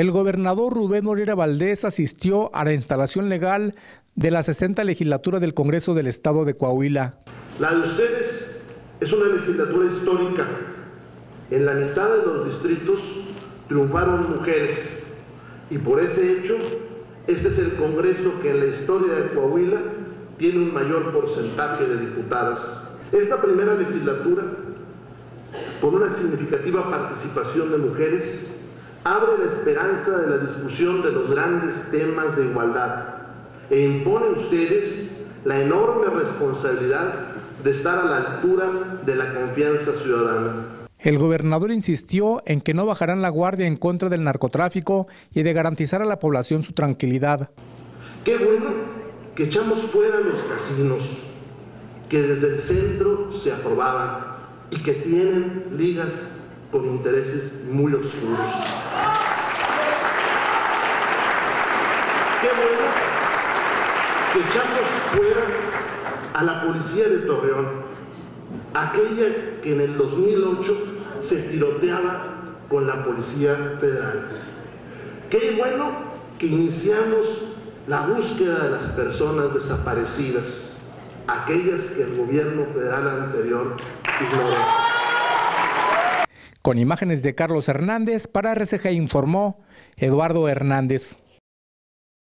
El gobernador Rubén Moreira Valdés asistió a la instalación legal de la 60 legislatura del Congreso del Estado de Coahuila. La de ustedes es una legislatura histórica. En la mitad de los distritos triunfaron mujeres y por ese hecho, este es el Congreso que en la historia de Coahuila tiene un mayor porcentaje de diputadas. Esta primera legislatura, con una significativa participación de mujeres, abre la esperanza de la discusión de los grandes temas de igualdad e impone a ustedes la enorme responsabilidad de estar a la altura de la confianza ciudadana. El gobernador insistió en que no bajarán la guardia en contra del narcotráfico y de garantizar a la población su tranquilidad. Qué bueno que echamos fuera los casinos, que desde el centro se aprobaban y que tienen ligas con intereses muy oscuros. Qué bueno que echamos fuera a la policía de Torreón, aquella que en el 2008 se tiroteaba con la Policía Federal. Qué bueno que iniciamos la búsqueda de las personas desaparecidas, aquellas que el gobierno federal anterior ignoró. Con imágenes de Carlos Hernández, para RCG informó Eduardo Hernández.